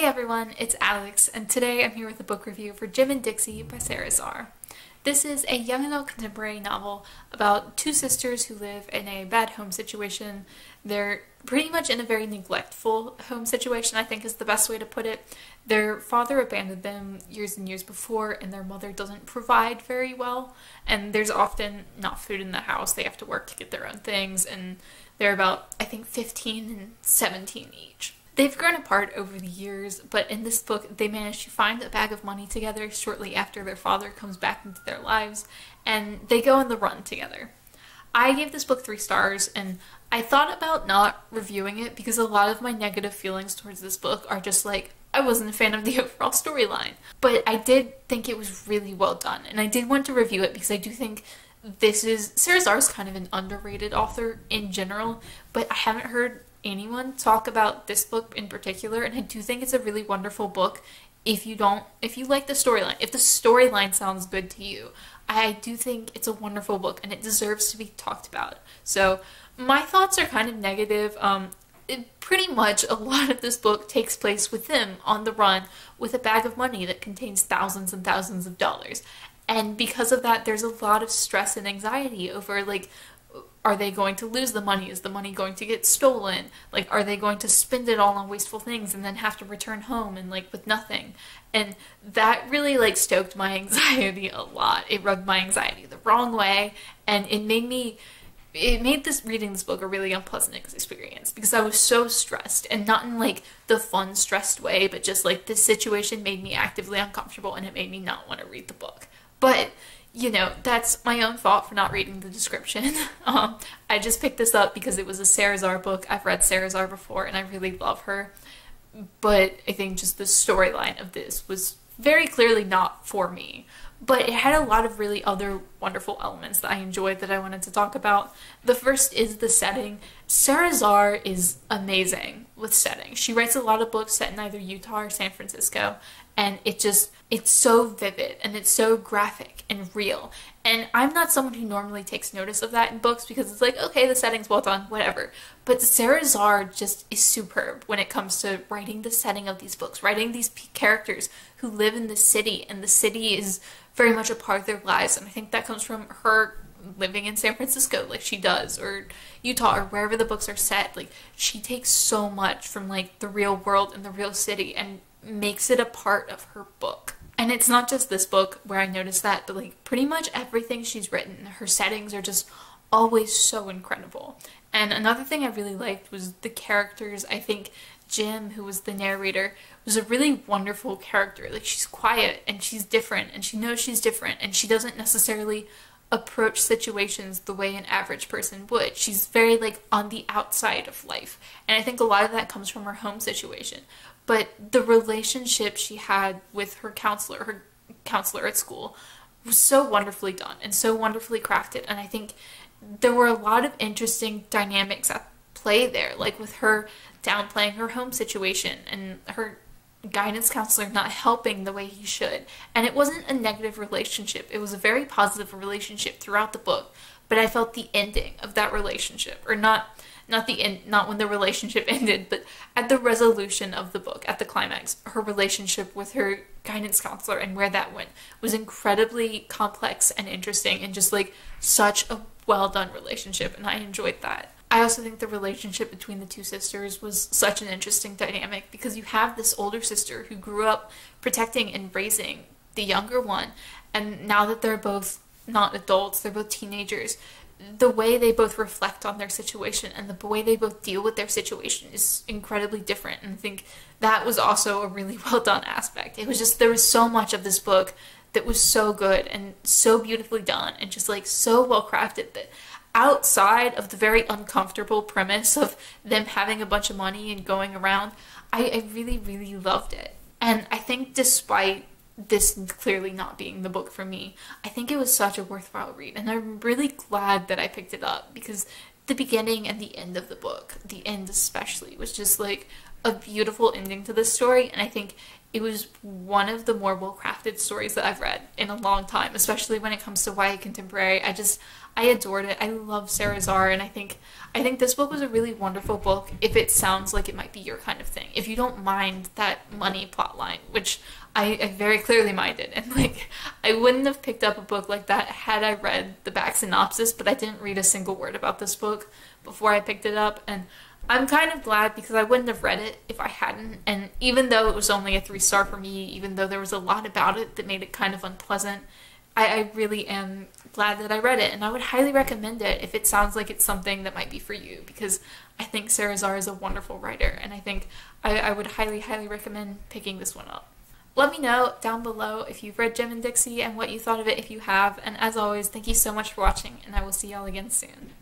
Hey everyone, it's Alex, and today I'm here with a book review for Gem and Dixie by Sara Zarr. This is a young adult contemporary novel about two sisters who live in a bad home situation. They're pretty much in a very neglectful home situation, I think is the best way to put it. Their father abandoned them years and years before, and their mother doesn't provide very well, and there's often not food in the house. They have to work to get their own things, and they're about, I think, 15 and 17 each. They've grown apart over the years, but in this book, they manage to find a bag of money together shortly after their father comes back into their lives, and they go on the run together. I gave this book three stars, and I thought about not reviewing it because a lot of my negative feelings towards this book are just like, I wasn't a fan of the overall storyline. But I did think it was really well done, and I did want to review it because I do think this is Sara Zarr is kind of an underrated author in general, but I haven't heard anyone talk about this book in particular, and I do think it's a really wonderful book. If you don't if you like the storyline if the storyline sounds good to you i do think it's a wonderful book and it deserves to be talked about. So my thoughts are kind of negative. Um it, pretty much a lot of this book takes place with them on the run with a bag of money that contains thousands and thousands of dollars. And because of that there's a lot of stress and anxiety over like are they going to lose the money? Is the money going to get stolen? Like, are they going to spend it all on wasteful things and then have to return home and like with nothing? And that really like stoked my anxiety a lot. It rubbed my anxiety the wrong way and it made me it made this reading this book a really unpleasant experience because I was so stressed and not in like the fun stressed way, but just like this situation made me actively uncomfortable and it made me not want to read the book. But you know, that's my own fault for not reading the description. um, I just picked this up because it was a Sara Zarr book. I've read Sara Zarr before and I really love her. But I think just the storyline of this was very clearly not for me. But it had a lot of really other wonderful elements that I enjoyed that I wanted to talk about. The first is the setting. Sara Zarr is amazing with setting. She writes a lot of books set in either Utah or San Francisco, and it just it's so vivid and it's so graphic and real and i'm not someone who normally takes notice of that in books because it's like okay the setting's well done whatever. But Sara Zarr just is superb when it comes to writing the setting of these books writing these characters who live in the city and the city is very much a part of their lives. And i think that comes from her living in San Francisco like she does or Utah or wherever the books are set. Like she takes so much from like the real world and the real city and makes it a part of her book. And it's not just this book where I noticed that, but like pretty much everything she's written, her settings are just always so incredible. And another thing I really liked was the characters. I think Gem, who was the narrator, was a really wonderful character. Like she's quiet and she's different and she knows she's different and she doesn't necessarily approach situations the way an average person would. She's very like on the outside of life. And I think a lot of that comes from her home situation. But the relationship she had with her counselor, her counselor at school, was so wonderfully done and so wonderfully crafted. And I think there were a lot of interesting dynamics at play there, like with her downplaying her home situation and her guidance counselor not helping the way he should. And it wasn't a negative relationship, it was a very positive relationship throughout the book. But I felt the ending of that relationship, or not not the end not when the relationship ended, but at the resolution of the book, at the climax, her relationship with her guidance counselor and where that went was incredibly complex and interesting and just like such a well done relationship and I enjoyed that. I also think the relationship between the two sisters was such an interesting dynamic because you have this older sister who grew up protecting and raising the younger one, and now that they're both not adults, they're both teenagers, the way they both reflect on their situation and the way they both deal with their situation is incredibly different. And I think that was also a really well done aspect. It was just, there was so much of this book that was so good and so beautifully done and just like so well crafted that outside of the very uncomfortable premise of them having a bunch of money and going around, I, I really, really loved it. And I think despite this clearly not being the book for me, I think it was such a worthwhile read. And I'm really glad that I picked it up because the beginning and the end of the book, the end especially, was just like a beautiful ending to this story. And I think it was one of the more well crafted stories that I've read in a long time, especially when it comes to YA contemporary. I just I adored it. I love Sara Zarr, and I think I think this book was a really wonderful book if it sounds like it might be your kind of thing. If you don't mind that money plot line, which I, I very clearly minded, and like I wouldn't have picked up a book like that had I read the back synopsis, but I didn't read a single word about this book before I picked it up, and I'm kind of glad because I wouldn't have read it if I hadn't. And even though it was only a three star for me, even though there was a lot about it that made it kind of unpleasant, I, I, really am glad that I read it. And I would highly recommend it if it sounds like it's something that might be for you because I think Sara Zarr is a wonderful writer. And I think I, I would highly, highly recommend picking this one up. Let me know down below if you've read Gem and Dixie and what you thought of it if you have. And as always, thank you so much for watching, and I will see y'all again soon.